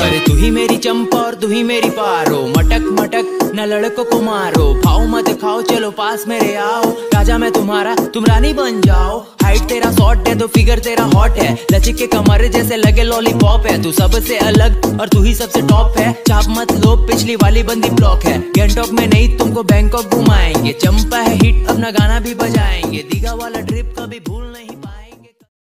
अरे तू ही मेरी चंपा और तू ही मेरी पारो। मटक मटक, न लड़कों को मारो। भाव मत खाओ, चलो पास मेरे आओ। राजा मैं तुम्हारा, तुम रानी बन जाओ। हाइट तेरा शॉर्ट है तो फिगर तेरा हॉट है। लचिक के कमर जैसे लगे लॉलीपॉप है। तू सबसे अलग और तू ही सबसे टॉप है। चाप मत लो, पिछली वाली बंदी ब्लॉक है। गैंगटॉक में नहीं, तुमको बैंकॉक घुमाएँगे। चंपा है हिट अपना गाना भी बजाएँगे। दीघा वाला ट्रिप कभी भूल नहीं।